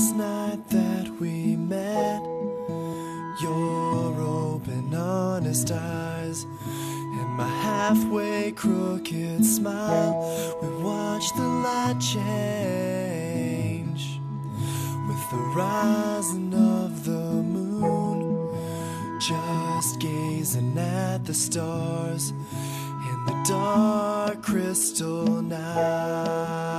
last night that we met. Your open, honest eyes and my halfway crooked smile. We watched the light change with the rising of the moon. Just gazing at the stars in the dark crystal night.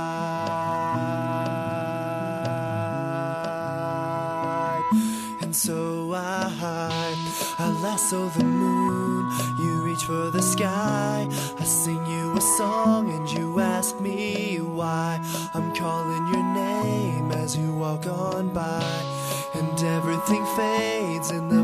And so I, hide. I lasso the moon. You reach for the sky. I sing you a song and you ask me why. I'm calling your name as you walk on by. And everything fades in the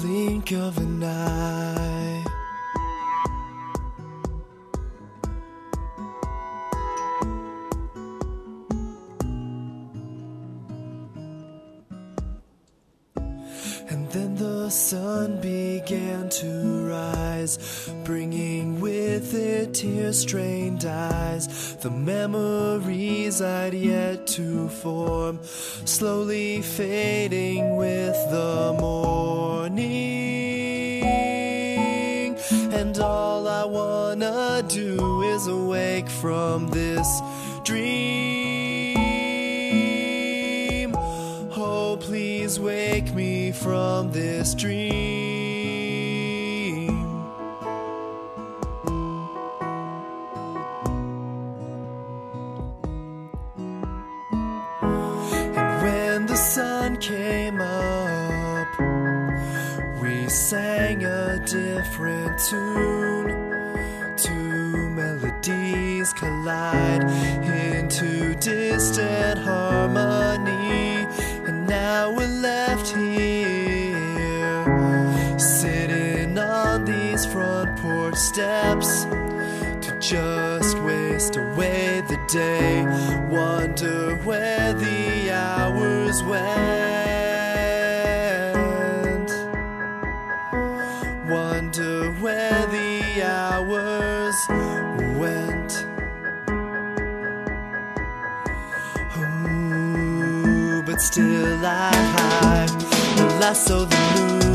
blink of an eye. And then the sun began to rise, bringing with it tear strained eyes. The memories I'd yet to form, slowly fading with the wanna do is awake from this dream. Oh, please wake me from this dream. And when the sun came up, we sang a different tune. Melodies collide into distant harmony, and now we're left here, sitting on these front porch steps to just waste away the day. Wonder where the hours went. Still hide. I lasso the moon.